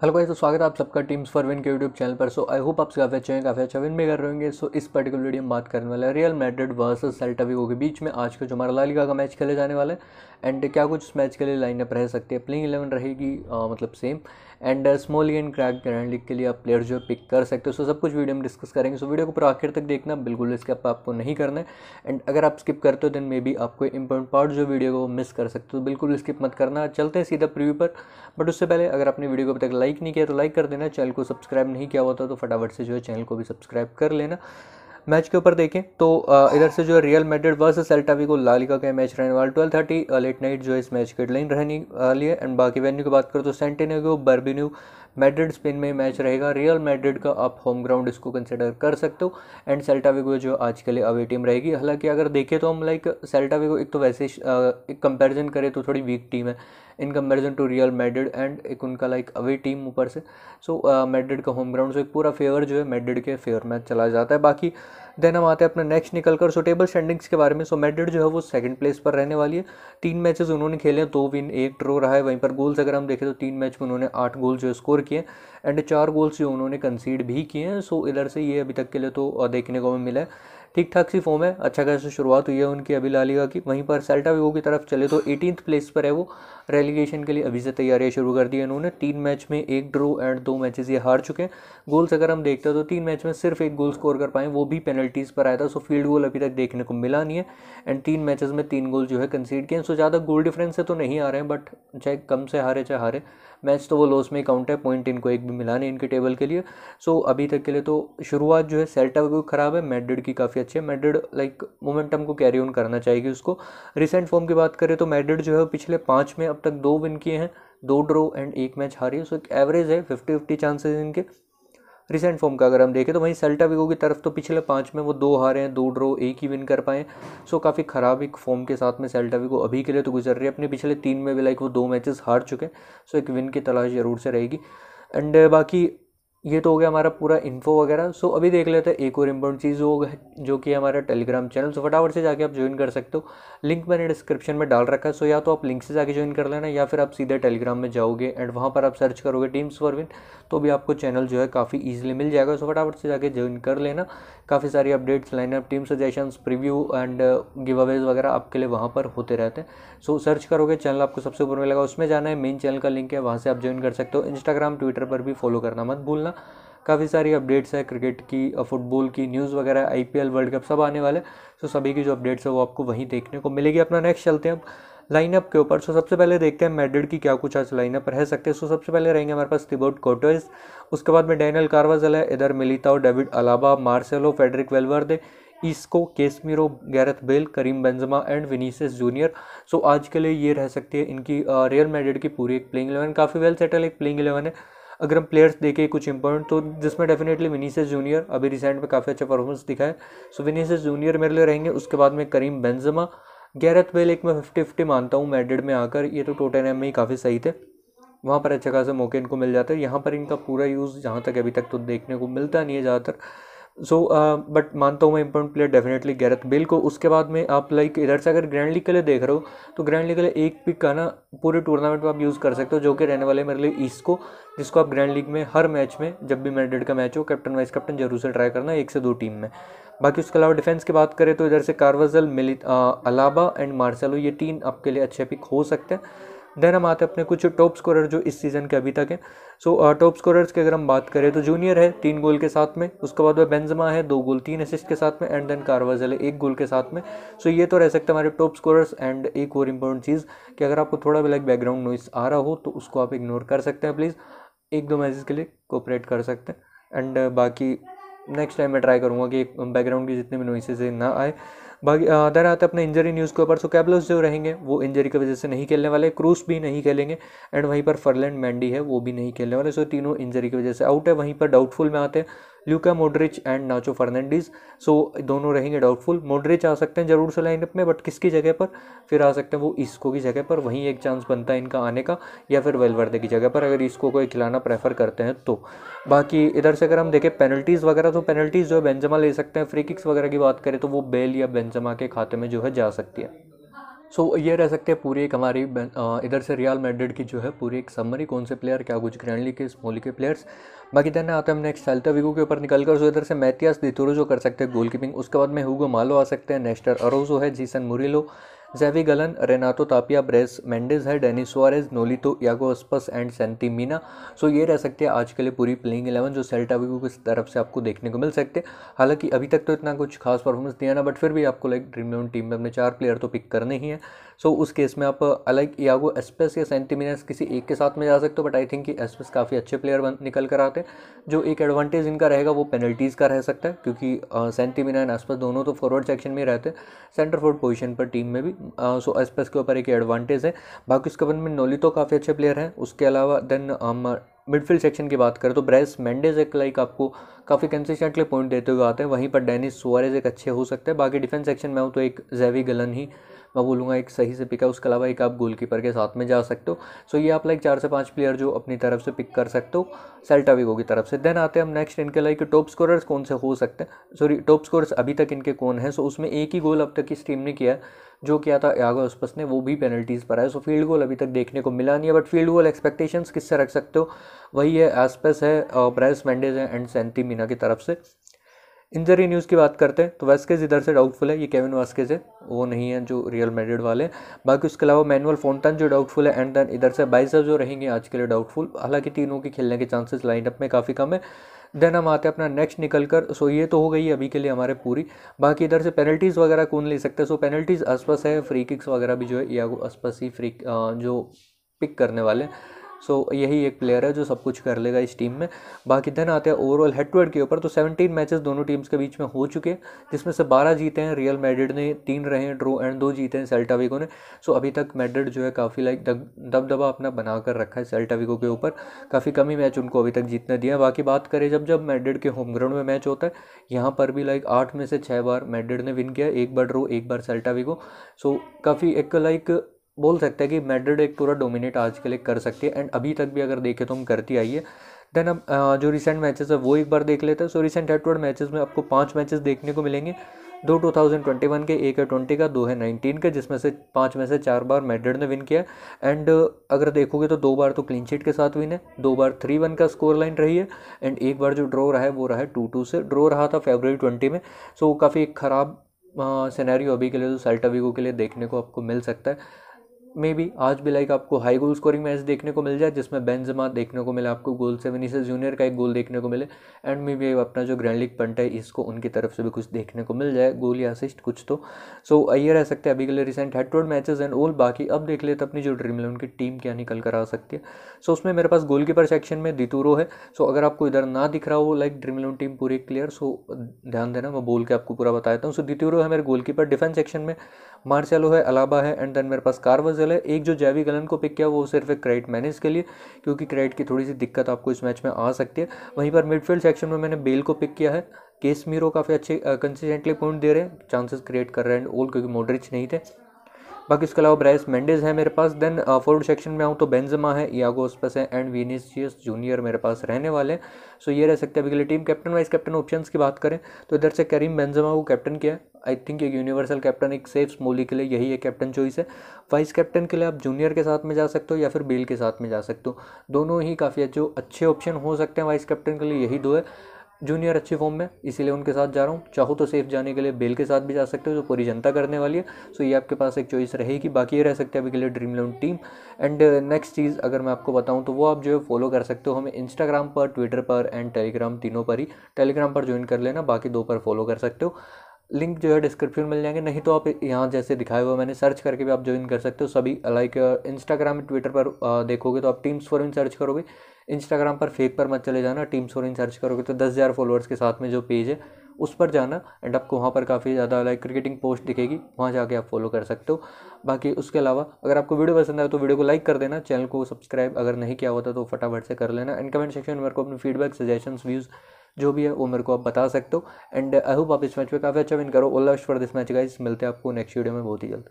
Hello भाई तो स्वागत है आप सबका टीम्स फॉर विन के यूट्यूब चैनल पर। सो आई होप आप काफ़ी अच्छे हैं, काफ़ी अच्छा विन भी कर रहे होंगे। सो इस पर्टिकुलर वीडियो में बात करने वाला है रियल मैड्रिड वर्सेस सेल्टाविगो के बीच में। आज का जो हमारा लालिका का मैच खेले जाने वाला है। एंड क्या कुछ मैच के लिए लाइनअप रह सकती है? प्लेइंग इलेवन रहेगी मतलब same and small and crack grand के लिए आप प्लेयर जो पिक कर सकते हो। सो सब कुछ वीडियो में डिस्कस करेंगे। सो वीडियो को पूरा आखिर तक देखना। बिल्कुल इसके आप आपको नहीं करना है। एंड, अगर आप स्किप करते हो देन मे बी आपको इंपॉर्टेंट पार्ट जो वीडियो को मिस कर सकते हो। बिल्कुल स्किप मत करना। चलते हैं सीधा प्रीव्यू पर। बट उससे पहले, अगर आपने वीडियो को अभी तक लाइक नहीं किया तो लाइक कर देना। चैनल को सब्सक्राइब नहीं किया होता तो फटाफट से जो है चैनल को भी सब्सक्राइब कर लेना। मैच के ऊपर देखें तो इधर से जो है रियल मेडेड वर्सेस सेल्टा को लालिका का मैच रहने वाला ट्वेल्व थर्टी लेट नाइट जो है इस मैच की डेडलाइन रहने वाली है एंड बाकी वेन्यू की बात करो तो सेंटेनेगो बर्बिन्यू मैड्रिड स्पेन में मैच रहेगा। रियल मैड्रिड का आप होम ग्राउंड इसको कंसिडर कर सकते हो। एंड सेल्टा विगो जो आज के लिए अवे टीम रहेगी। हालाँकि अगर देखें तो हम लाइक सेल्टा विगो एक तो वैसे एक कंपेरिजन करें तो थोड़ी वीक टीम है। In comparison to Real Madrid and एक उनका लाइक अवे टीम ऊपर से। सो मैड्रिड का होम ग्राउंड सो एक पूरा फेवर जो है मैड्रिड के फेवर में चला जाता है। बाकी देन हम आते हैं अपना नेक्स्ट निकल कर सो टेबल स्टैंडिंग्स के बारे में। सो मैड्रिड जो है वो सेकंड प्लेस पर रहने वाली है। तीन मैचेस उन्होंने खेले दो विन एक ड्रो रहा है वहीं पर। गोल्स अगर हम देखें तो तीन मैच में उन्होंने आठ गोल जो स्कोर किए एंड चार गोल्स जो उन्होंने कंसीड भी किए हैं। सो इधर से ये अभी तक के लिए तो देखने को मिला है। ठीक ठाक सी फॉर्म है। अच्छा खासा शुरुआत हुई है उनकी अभी लालिगा की। वहीं पर सेल्टा विगो की तरफ़ चले तो एटीनथ प्लेस पर है वो। रेलीगेशन के लिए अभी से तैयारियाँ शुरू कर दी है उन्होंने। तीन मैच में एक ड्रो एंड दो मैचेस ये हार चुके हैं। गोल्स अगर हम देखते हैं तो तीन मैच में सिर्फ़ एक गोल स्कोर कर पाए, वो भी पेनल्टीज़ पर आया था। सो फ़ील्ड गोल अभी तक देखने को मिला नहीं है। एंड तीन मैचेस में तीन गोल जो है कंसीड किए सो ज़्यादा गोल डिफरेंस से तो नहीं आ रहे हैं बट चाहे कम से हारे, चाहे हारे मैच तो वो लॉस में काउंट है। पॉइंट इनको एक भी मिला नहीं इनके टेबल के लिए। सो अभी तक के लिए तो शुरुआत जो है सेल्टा ख़राब है। मैड्रिड की काफ़ी अच्छी मैड्रिड लाइक मोमेंटम को कैरी ऑन करना चाहिए उसको। रिसेंट फॉर्म की बात करें तो मैड्रिड जो है पिछले पाँच में अब तक दो विन किए हैं। दो ड्रो एंड एक मैच हारी है। सो एक एवरेज है फिफ्टी फिफ्टी चांसेस इनके। रिसेंट फॉर्म का अगर हम देखें तो वहीं सेल्टा विगो की तरफ़ तो पिछले पाँच में वो दो हारे हैं, दो ड्रो एक ही विन कर पाए सो काफ़ी ख़राब एक फॉर्म के साथ में सेल्टा विगो अभी के लिए तो गुजर रही है। अपने पिछले तीन में भी लाइक वो दो मैचेस हार चुके हैं। सो एक विन की तलाश ज़रूर से रहेगी। एंड बाकी ये तो हो गया हमारा पूरा इन्फो वगैरह। सो अभी देख लेते हैं, एक और इम्पोर्टेंट चीज़ वो जो कि हमारा टेलीग्राम चैनल सो फटाफट से जाके आप ज्वाइन कर सकते हो। लिंक मैंने डिस्क्रिप्शन में डाल रखा है। सो या तो आप लिंक से जाके ज्वाइन कर लेना, या फिर आप सीधे टेलीग्राम में जाओगे एंड वहाँ पर आप सर्च करोगे टीम्स फॉर विन तो भी आपको चैनल जो है काफ़ी ईजिली मिल जाएगा। सो फटाफट से जाके ज्वाइन कर लेना। काफ़ी सारी updates lineup team suggestions preview and giveaways वगैरह आपके लिए वहाँ पर होते रहते हैं। सो सर्च करोगे चैनल आपको सबसे ऊपर मिलेगा। उसमें जाना है मेन चैनल का लिंक है, वहाँ से आप ज्वाइन कर सकते हो। इंस्टाग्राम ट्विटर पर भी फॉलो करना मत भूलना। काफ़ी सारी अपडेट्स है क्रिकेट की फुटबॉल की न्यूज़ वगैरह आईपीएल वर्ल्ड कप सब आने वाले सो सभी की जो अपडेट्स है वो आपको वहीं देखने को मिलेगी। अपना नेक्स्ट चलते हैं अब लाइनअप के ऊपर। सो सबसे पहले देखते हैं मैड्रिड की क्या कुछ आज लाइनअप रह सकते हैं। सो सबसे पहले रहेंगे हमारे पास तिबोट कोटोइस उसके बाद में डैनियल कार्वाजल है, इधर Militao David Alaba Marcelo Federico Valverde इसको Casemiro Gareth Bale Karim Benzema and Vinicius Junior so आज के लिए ये रह सकती है इनकी रियल मैड्रिड की पूरी एक प्लेइंग इलेवन काफ़ी वेल सेटल एक प्लेइंग इलेवन है। अगर हम प्लेयर्स देखें कुछ इंपॉर्टेंट तो जिसमें डेफिनेटली विनीसियस जूनियर अभी रिसेंट में काफ़ी अच्छा परफॉर्मेंस दिखा है। सो विनीसियस जूनियर मेरे लिए रहेंगे, उसके बाद में करीम बेंजमा गैरथ बेल एक मैं फिफ्टी फिफ्टी मानता हूँ मैड्रिड में आकर, ये तो टोटन में ही काफ़ी सही थे। वहाँ पर अच्छा खासा मौके इनको मिल जाते हैं। यहाँ पर इनका पूरा यूज़ जहाँ तक अभी तक तो देखने को मिलता नहीं है ज़्यादातर। सो बट मानता हूँ मैं important player definitely Gareth Bale को। उसके बाद में आप लाइक इधर से अगर ग्रैंड लीग के लिए देख रहे हो तो ग्रैंड लीग के लिए एक पिक का ना पूरे टूर्नामेंट में आप यूज़ कर सकते हो, जो कि रहने वाले मेरे लिए ईस्ट को, जिसको आप ग्रैंड लीग में हर मैच में, जब भी मैड्रिड का मैच हो कैप्टन वाइस कैप्टन ज़रूर से ट्राई करना एक से दो टीम में। बाकी उसके अलावा डिफेंस की बात करें तो इधर से कार्वजल मिली अलाबा एंड मार्सेलो ये तीन आपके लिए अच्छे पिक हो सकते हैं। देन हम आते हैं अपने कुछ टॉप स्कोरर जो इस सीज़न के अभी तक हैं। सो टॉप स्कोरर्स की अगर हम बात करें तो जूनियर है, तीन गोल के साथ में, उसके बाद वह बेंजमा है, दो गोल, तीन असिस्ट के साथ में एंड देन कारवाजल है, एक गोल के साथ में। सो ये तो रह सकते हैं हमारे टॉप स्कोरर्स एंड एक और इम्पोर्टेंट चीज़ कि अगर आपको थोड़ा भी लाइक बैकग्राउंड नॉइस आ रहा हो तो उसको आप इग्नोर कर सकते हैं प्लीज़ एक दो मैचेस के लिए कोऑपरेट कर सकते हैं। एंड बाकी नेक्स्ट टाइम मैं ट्राई करूँगा कि बैकग्राउंड की जितने भी नॉइसेज ना आए। बाकी अदर आते अपने इंजरी न्यूज़ के ऊपर। सो कैबलस जो रहेंगे, वो इंजरी की वजह से नहीं खेलने वाले क्रूस भी नहीं खेलेंगे एंड वहीं पर फरलैंड मैंडी है, वो भी नहीं खेलने वाले। सो तीनों इंजरी की वजह से आउट है, वहीं पर डाउटफुल में आते हैं। Luka Modric and Nacho Fernandez so दोनों रहेंगे डाउटफुल मोड्रिच आ सकते हैं ज़रूर से लाइनअप में बट किसकी जगह पर? फिर आ सकते हैं वो इसको की जगह पर. वहीं एक चांस बनता है इनका आने का, या फिर वेलवर्दे की जगह पर, अगर इसको कोई खिलाना प्रेफर करते हैं तो. बाकी इधर से अगर हम देखें पेनल्टीज़ वगैरह तो पेनल्टीज़ जो है बेंजमा ले सकते हैं. फ्री किक्स वगैरह की बात करें तो वो बेल या बेंजमा के खाते में जो है जा सकती है. सो so, ये रह सकते हैं पूरी एक हमारी इधर से रियल मैड्रिड की जो है पूरी एक समरी कौन से प्लेयर क्या कुछ ग्रैंडली के स्मोली के प्लेयर्स बाकी देन आते हैं हम नेक्स्ट सेल्टा विगो के ऊपर निकल कर सो इधर से मैथियास दितुरो जो कर सकते हैं गोल कीपिंग उसके बाद में हुगो मालो आ सकते हैं नेस्टर अरोजो है जीसन मुरिलो जेवी गलन रेनातो तापिया ब्रेस मेंडेज है Denis Suarez Nolito Iago Aspas and Santi Mina so ये रह सकते हैं आज के लिए पूरी प्लेइंग इलेवन जो सेल्टा विगो की तरफ़ से आपको देखने को मिल सकते हैं। हालाँकि अभी तक तो इतना कुछ खास परफॉर्मेंस दिया ना बट फिर भी आपको लाइक ड्रीम इलेवन टीम में अपने चार प्लेयर तो पिक करने ही है। सो so, उस केस में आप अलग यागो एस्पेस या सेंटीमिनस किसी एक के साथ में जा सकते हो बट आई थिंक कि एस्पेस काफ़ी अच्छे प्लेयर बन निकल कर आते हैं। जो एक एडवांटेज इनका रहेगा वो पेनल्टीज़ का रह सकता है क्योंकि सेंटीमिना एंड एस्पेस दोनों तो फॉरवर्ड सेक्शन में रहते हैं। सेंटर फॉरवर्ड पोजीशन पर टीम में भी। सो एस एस्पेस के ऊपर एक एडवांटेज है। बाकी उसके बाद में नोली तो काफ़ी अच्छे प्लेयर हैं। उसके अलावा देन हम मिडफील्ड सेक्शन की बात करें तो ब्रेस मैंडेज एक लाइक आपको काफ़ी कंसिस्टेंटली पॉइंट देते हुए आते हैं। वहीं पर डेनिस सुआरेज एक अच्छे हो सकते हैं। बाकी डिफेंस सेक्शन में हूँ तो एक जैवी गलन ही मैं बोलूँगा एक सही से पिक है उसके अलावा एक आप गोलकीपर के साथ में जा सकते हो। सो ये आप लाइक चार से पाँच प्लेयर जो अपनी तरफ़ से पिक कर सकते हो सेल्टा विगो की तरफ़ से। देन आते हैं हम नेक्स्ट इनके लाइक टॉप स्कोरर्स कौन से हो सकते हैं? सॉरी टॉप स्कोरर्स अभी तक इनके कौन है? सो उसमें एक ही गोल अब तक इस टीम ने किया है, जो किया था यागो अस्पस ने, वो भी पेनल्टीज़ पर है सो फ़ील्ड गोल अभी तक देखने को मिला नहीं है बट फ़ील्ड गोल एक्सपेक्टेशंस किससे रख सकते हो? वही है एस्पेस है ब्राइस मेंडेज है एंड सेंटी मीना की तरफ़ से। इंजरी न्यूज़ की बात करते हैं तो वेस्केज इधर से डाउटफुल है, ये केविन वास्केज है, वो नहीं है जो रियल मेडिड वाले बाकी उसके अलावा मैनुअल फोनटन जो डाउटफुल है, एंड देन इधर से बाइसर जो रहेंगे आज के लिए डाउटफुल, हालाँकि तीनों के खेलने के चांसेस लाइनअप में काफ़ी कम है। देन हम आते हैं अपना नेक्स्ट निकल कर सो ये तो हो गई अभी के लिए हमारे पूरी। बाकी इधर से पेनल्टीज़ वगैरह कौन ले सकते हैं? सो पेनल्टीज़ आसपास है फ्री किक्स वगैरह भी जो है या आसपास ही फ्री जो पिक करने वाले सो so, यही एक प्लेयर है जो सब कुछ कर लेगा इस टीम में। बाकी दिन आते हैं ओवरऑल हेड टू हेड के ऊपर। तो 17 मैचेस दोनों टीम्स के बीच में हो चुके हैं जिसमें से 12 जीते हैं रियल मैड्रिड ने तीन रहे हैं ड्रो एंड दो जीते हैं सेल्टा विगो ने। सो so, अभी तक मैड्रिड जो है काफ़ी लाइक दबदबा अपना बना कर रखा है सेल्टा विगो के ऊपर। काफ़ी कम ही मैच उनको अभी तक जीतने दिया बाकी बात करें जब जब मैड्रिड के होम ग्राउंड में मैच होता है यहाँ पर भी लाइक आठ में से छः बार मैड्रिड ने विन किया एक बार ड्रो एक बार सेल्टा विगो सो काफ़ी एक लाइक बोल सकते हैं कि मैड्रिड एक पूरा डोमिनेट आज के लिए कर सकती है एंड अभी तक भी अगर देखें तो हम करती आई है। देन अब जो रिसेंट मैचेस है, वो एक बार देख लेते हैं। So recent head headward matches में आपको पाँच मैचेस देखने को मिलेंगे। दो 2021 के, एक है ट्वेंटी का, दो है नाइनटीन का, जिसमें से पाँच में से चार बार मैड्रिड ने विन किया एंड अगर देखोगे तो दो बार तो क्लीन शीट के साथ विन है। दो बार थ्री वन का स्कोर लाइन रही है। एंड एक बार जो ड्रॉ रहा है, वो रहा है टू टू से। ड्रॉ रहा था फेबररी ट्वेंटी में। सो काफ़ी एक ख़राब सिनेरियो अभी के लिए तो सेल्टा वीगो के लिए देखने को आपको मिल सकता है। मे बी आज भी लाइक आपको हाई गोल स्कोरिंग मैच देखने को मिल जाए जिसमें बेंजमा देखने को मिले आपको गोल से विनीसियस जूनियर का एक गोल देखने को मिले एंड मे बी अपना जो ग्रैंड लीग पंट है इसको उनकी तरफ़ से भी कुछ देखने को मिल जाए गोल या असिस्ट कुछ तो। सो so, ये रह सकते हैं अभी के लिए recent head to matches and all बाकी अब देख लेते अपनी जो ड्रीम इलेवन की टीम क्या निकल कर आ सकती है। सो so, उसमें मेरे पास गोल कीपर सेक्शन में दितूरो है। सो so, अगर आपको इधर ना दिख रहा हो लाइक ड्रीम इलेवन टीम पूरी क्लियर सो ध्यान देना मैं बोल के आपको पूरा बताता हूँ। सो दितूरो है मेरे गोल कीपर डिफेंस सेक्शन में। मार्शलो है, अलाबा है, एंड देन मेरे पास कारवजल है। एक जो जैविक गलन को पिक किया, वो सिर्फ़ एक क्रेडिट मैनेज के लिए, क्योंकि क्रेडिट की थोड़ी सी दिक्कत आपको इस मैच में आ सकती है। वहीं पर मिडफील्ड सेक्शन में मैंने बेल को पिक किया है। केस मीरो काफ़ी अच्छे कंसिस्टेंटली पॉइंट दे रहे हैं। चांसेस क्रिएट कर रहे हैं ओल्ड क्योंकि मोडरिच नहीं थे। बाकी इसके अलावा ब्राइस मेंडेज है मेरे पास। देन फोर्ड सेक्शन में आऊँ तो बेंजमा है यागो स्पस है एंड विनीसियस जूनियर मेरे पास रहने वाले हैं। सो ये रह सकते हैं अभी के लिए team captain vice captain options की बात करें तो इधर से करीम बेंजमा को कैप्टन किया आई थिंक एक यूनिवर्सल कैप्टन एक सेफ़ स्मोली के लिए यही एक कैप्टन चॉइस है। वाइस कैप्टन के लिए आप जूनियर के साथ में जा सकते हो या फिर बेल के साथ में जा सकते हो। दोनों ही काफ़ी अच्छे अच्छे ऑप्शन हो सकते हैं। वाइस कैप्टन के लिए यही दो है। जूनियर अच्छी फॉर्म में, इसीलिए उनके साथ जा रहा हूँ। चाहो तो सेफ़ जाने के लिए बेल के साथ भी जा सकते हो, जो पूरी जनता करने वाली है। सो ये आपके पास एक चॉइस रहेगी, बाकी ये रह सकते हैं अभी के लिए Dream Eleven team and next चीज़ अगर मैं आपको बताऊँ तो वो आप जो है फॉलो कर सकते हो हमें इंस्टाग्राम पर ट्विटर पर एंड टेलीग्राम तीनों पर ही। टेलीग्राम पर ज्वाइन कर लेना, बाकी दो पर फॉलो कर सकते हो। लिंक जो है डिस्क्रिप्शन मिल जाएँगे, नहीं तो आप यहाँ जैसे दिखाए हुआ मैंने सर्च करके भी आप ज्वाइन कर सकते हो। सभी लाइक इंस्टाग्राम ट्विटर पर देखोगे तो आप टीम्स फॉर इन सर्च करोगे। इंस्टाग्राम पर फेक पर मत चले जाना टीम सोरेन सर्च करोगे तो दस हज़ार फॉलोअर्स के साथ में जो पेज है, उस पर जाना एंड आपको वहाँ पर काफ़ी ज़्यादा लाइक क्रिकेटिंग पोस्ट दिखेगी, वहाँ जाके आप फॉलो कर सकते हो। बाकी उसके अलावा, अगर आपको वीडियो पसंद आए तो वीडियो को लाइक कर देना चैनल को सब्सक्राइब अगर नहीं किया होता तो फटाफट से कर लेना एंड कमेंट सेक्शन में मेरे को अपने फीडबैक सजेशंस व्यूज़ जो भी है वो मेरे को आप बता सकते हो। एंड आई होप आप इस मैच में काफ़ी अच्छा विन करो। All for this match guys मिलते हैं आपको नेक्स्ट वीडियो में बहुत ही जल्द।